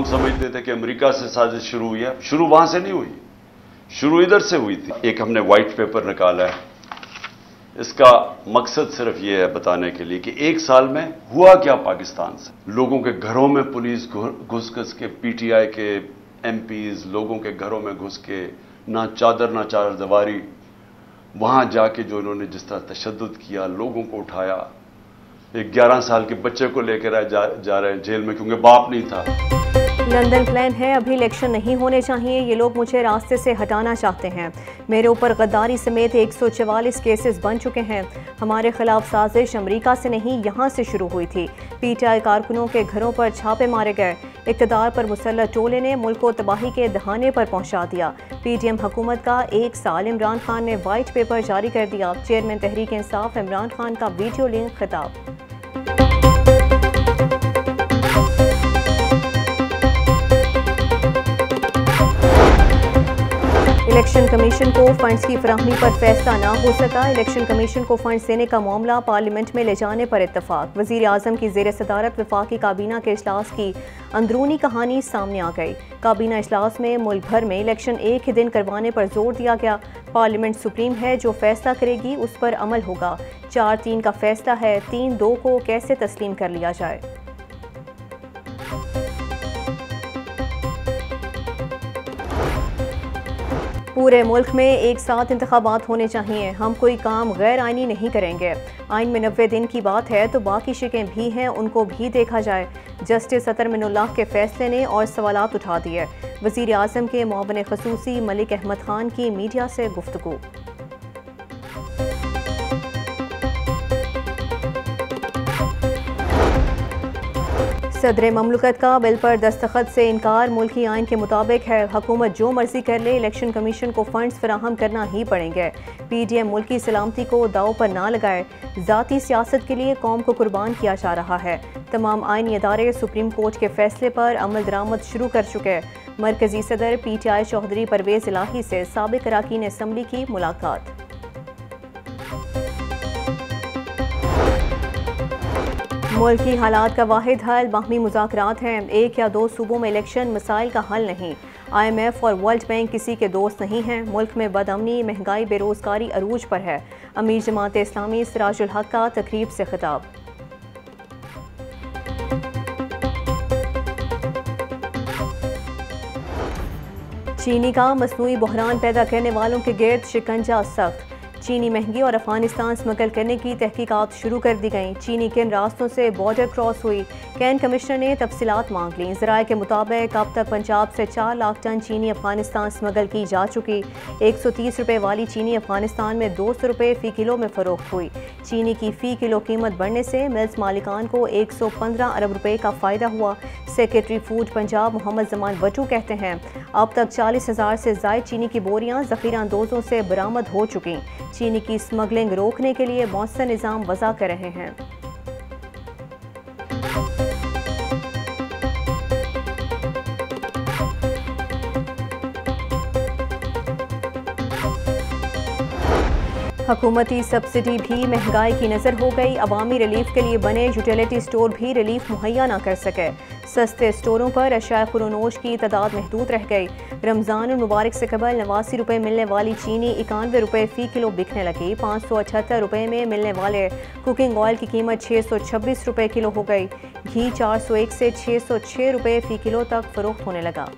तमाम समझते थे कि अमेरिका से साजिश शुरू हुई है। शुरू वहाँ से नहीं हुई। शुरू इधर से हुई थी। एक हमने व्हाइट पेपर निकाला है। इसका मकसद सिर्फ़ ये है बताने के लिए कि एक साल में हुआ क्या पाकिस्तान से? लोगों के घरों में पुलिस घुस घुस के पीटीआई के एमपीज लोगों के घरों में घुस के ना चादर ना चादर दवारी वहाँ जाके जो इन्होंने जिस तरह तशद किया लोगों को उठाया एक 11 साल के बच्चे को लेकर जा, जा रहे हैं जेल में क्योंकि बाप नहीं था। लंदन प्लान है, अभी इलेक्शन नहीं होने चाहिए, ये लोग मुझे रास्ते से हटाना चाहते हैं। मेरे ऊपर गद्दारी समेत 144 केसेस बन चुके हैं। हमारे खिलाफ साजिश अमेरिका से नहीं, यहाँ से शुरू हुई थी। पीटीआई कारकुनों के घरों पर छापे मारे गए। इकतदार पर मुसल्ह टोले ने मुल्क को तबाही के दहाने पर पहुँचा दिया। पीटीएम हुकूमत का एक साल इमरान खान ने वाइट पेपर जारी कर दिया। चेयरमैन तहरीक इंसाफ इमरान खान का वीडियो लिंक खिताब। इलेक्शन कमीशन को फंड्स की फराहमी पर फैसला ना हो सका। इलेक्शन कमीशन को फंड्स देने का मामला पार्लियामेंट में ले जाने पर इतफाक वज़ीर अजम की जेर सदारत विफाकी काबीना के अजलास की अंदरूनी कहानी सामने आ गई। काबीना अजलास में मुल्क भर में इलेक्शन एक ही दिन करवाने पर ज़ोर दिया गया। पार्लियामेंट सुप्रीम है, जो फैसला करेगी, उस पर अमल होगा। चार तीन का फैसला है, तीन दो को कैसे तस्लीम कर लिया जाए? पूरे मुल्क में एक साथ इंतबात होने चाहिए। हम कोई काम गैर आइनी नहीं करेंगे। आइन में नबे दिन की बात है तो बाकी शिकें भी हैं, उनको भी देखा जाए। जस्टिस सतर मिनुल्लाह के फैसले ने और सवाल उठा दिए। वज़ीर अजम के मबन खसूसी मलिक अहमद खान की मीडिया से गुफ्तु सदर ममलकत का बिल पर दस्तखत से इनकार। मुल्की आइन के मुताबिक है, हुकूमत जो मर्ज़ी कर ले, इलेक्शन कमीशन को फंड्स फराहम करना ही पड़ेंगे। पी डी एम मुल्की सलामती को दाव पर ना लगाए। ज़ाती सियासत के लिए कौम को कुर्बान किया जा रहा है। तमाम आइनी अदारे सुप्रीम कोर्ट के फैसले पर अमल दरामद शुरू कर चुके। मरकजी सदर P T I Chaudhry Parvez Elahi से सबक अरकान असम्बली की मुलाकात। मुल्क की हालात का वाद हल, बाहमी मुजाकर हैं। एक या दो सूबों में इलेक्शन मसाइल का हल नहीं। आई एम एफ़ और वर्ल्ड बैंक किसी के दोस्त नहीं हैं। मुल्क में बदमनी महँगाई, बेरोज़गारी अरूज पर है। अमीर जमात इस्लामी सराजुल हक का तकरीब से खिताब। चीनी का मसनू बहरान पैदा करने वालों के गर्द शिकंजा सख्त। चीनी महँगी और अफ़गानिस्तान स्मगल करने की तहकीकात शुरू कर दी गई। चीनी किन रास्तों से बॉर्डर क्रॉस हुई। कैन कमिश्नर ने तफसीत मांग ली। जराये के मुताबिक अब तक पंजाब से चार लाख टन चीनी अफ़गानिस्तान स्मगल की जा चुकी। एक सौ तीस रुपये वाली चीनी अफ़गानिस्तान में दो सौ रुपये फ़ी किलो में फ़रोख्त हुई। चीनी की फ़ी किलो कीमत बढ़ने से मिल्स मालिकान को एक सौ पंद्रह अरब रुपये का फ़ायदा हुआ। सेक्रेटरी फ़ूड पंजाब मोहम्मद जमान वटू कहते हैं, अब तक चालीस हज़ार से जायद चीनी की बोरियाँ जखीरा अंदोजों से बरामद हो चुकी। चीनी की स्मगलिंग रोकने के लिए मौसर निज़ाम वजह कर रहे हैं। हकूमती सब्सिडी भी महँगाई की नज़र हो गई। अवामी रिलीफ के लिए बने यूटिलिटी स्टोर भी रिलीफ मुहैया ना कर सके। सस्ते स्टोरों पर अशाय खुरनोश की तादाद महदूद रह गई। रमज़ान मुबारक से कबल नवासी रुपये मिलने वाली चीनी इक्यानवे रुपये फ़ी किलो बिकने लगी। पाँच सौ अठहत्तर रुपये में मिलने वाले कुकिंग ऑयल की कीमत छः सौ छब्बीस रुपये किलो हो गई। घी चार सौ एक से छः सौ छः रुपये फ़ी किलो तक फ़रोख्त होने लगा।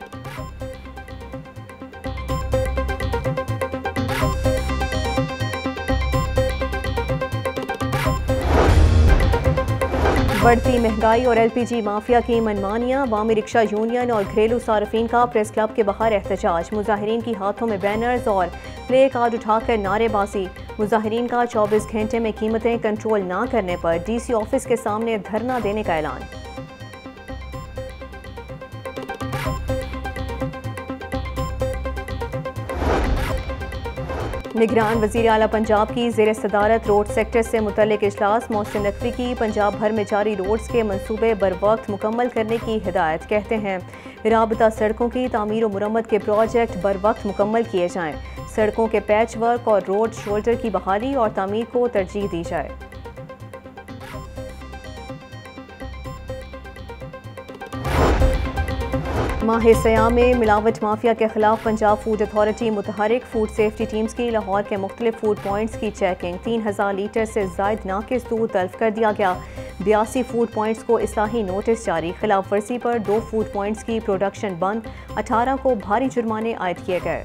बढ़ती महँगाई और एलपीजी माफिया की मनमानियाँ वामी रिक्शा यूनियन और घरेलू सार्फिन का प्रेस क्लब के बाहर एहतजाज। मुजाहरीन की हाथों में बैनर्स और प्ले कार्ड उठाकर नारेबाजी। मुजाहरीन का 24 घंटे में कीमतें कंट्रोल ना करने पर डीसी ऑफ़िस के सामने धरना देने का ऐलान। निगरान वज़ीर अला पंजाब की जेर सदारत रोड सेक्टर से मुतलक अजलास मोहसिन नकवी की पंजाब भर में जारी रोड्स के मनसूबे बर वक्त मुकम्मल करने की हिदायत कहते हैं। रबता सड़कों की तमीर मुरम्मत के प्रोजेक्ट बर वक्त मुकम्मल किए जाएँ। सड़कों के पैच वर्क और रोड शोल्डर की बहाली और तमीर को तरजीह दी जाए। माह सयाम में मिलावट माफिया के खिलाफ पंजाब फ़ूड अथॉरिटी मुतहरिक फ़ूड सेफ्टी टीम्स की लाहौर के मुख्तलिफ़ फ़ूड पॉइंट्स की चेकिंग। तीन हज़ार लीटर से जायद नाकिस दूध तल्फ कर दिया गया। बयासी फ़ूड पॉइंट्स को इसलाही नोटिस जारी। खिलाफ वर्जी पर दो फ़ूड पॉइंट्स की प्रोडक्शन बंद। अठारह को भारी जुर्माने आयद किए गए।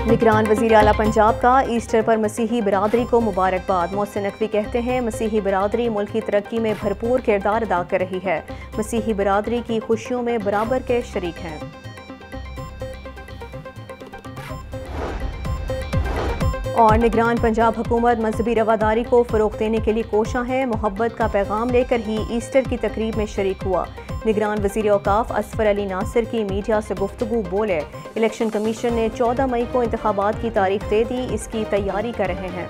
निगरान वज़ीर अला पंजाब का ईस्टर पर मसीही बरदरी को मुबारकबाद। मोहसिन नकवी कहते हैं, मसीही बरदरी मुल्क की तरक्की में भरपूर किरदार अदा कर रही है। मसीही बरदरी की खुशियों में बराबर के शरीक हैं। और निगरान पंजाब हुकूमत मजहबी रवादारी को फ़रोग देने के लिए कोशा है। मोहब्बत का पैगाम लेकर ही ईस्टर की तकरीब में शरीक हुआ। निगरान वज़ीर अवकाफ असफर अली नासिर की मीडिया से गुफ्तु बोले, इलेक्शन कमीशन ने चौदह मई को इंतबात की तारीख दे दी, इसकी तैयारी कर रहे हैं।